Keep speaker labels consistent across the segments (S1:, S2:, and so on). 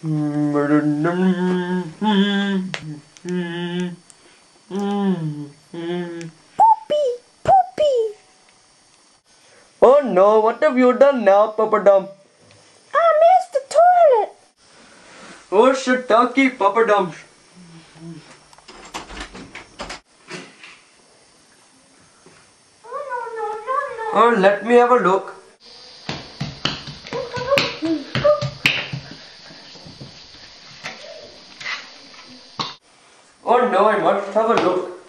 S1: Poopy, poopy.
S2: Oh no, what have you done now, Papadum?
S1: I missed the toilet.
S2: Oh shiitake, Papadum.
S1: Oh no no no no.
S2: Oh, let me have a look. Oh no, I must have a look.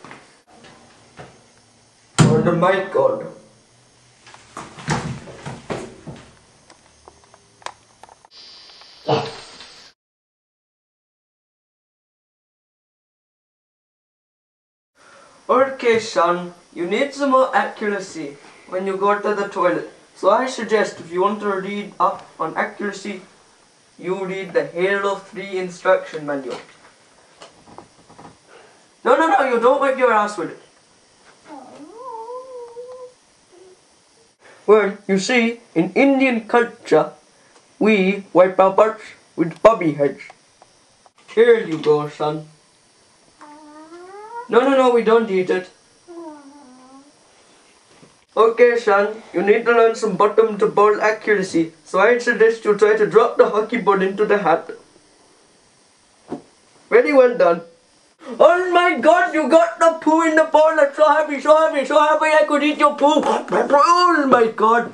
S2: Oh my god. Okay, son, you need some more accuracy when you go to the toilet. So I suggest if you want to read up on accuracy, you read the Halo 3 instruction manual. No, no, you don't wipe your ass with it. Well, you see, in Indian culture, we wipe our butts with bobby heads. Here you go, son. No, no, no, we don't eat it. Okay, son, you need to learn some bottom to ball accuracy, so I suggest you try to drop the hockey ball into the hat. Very well done. Oh my god, you got the poo in the bowl. That's so happy, so happy, so happy I could eat your poo. Oh my god.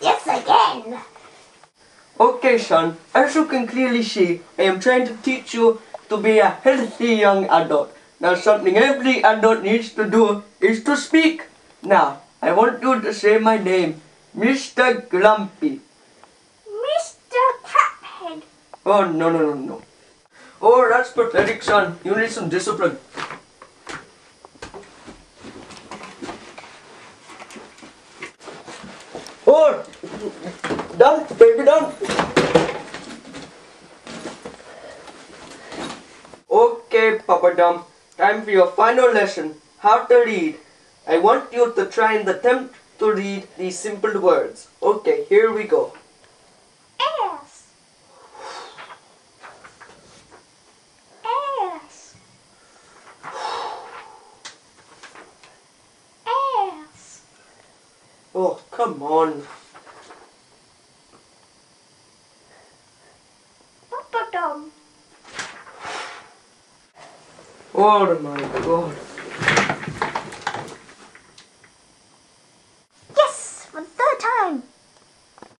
S1: Yes again.
S2: Okay, son, as you can clearly see, I am trying to teach you to be a healthy young adult. Now, something every adult needs to do is to speak. Now, I want you to say my name, Mr. Grumpy.
S1: Mr. Cathead.
S2: Oh, no, no, no, no. Oh, that's pathetic, son. You need some discipline. Oh, done, baby, done. Okay, Papadum. Time for your final lesson. How to read. I want you to try and attempt to read these simple words. Okay, here we go.
S1: Ass. Ass. Ass.
S2: Oh, come on.
S1: Papadum.
S2: Oh my god.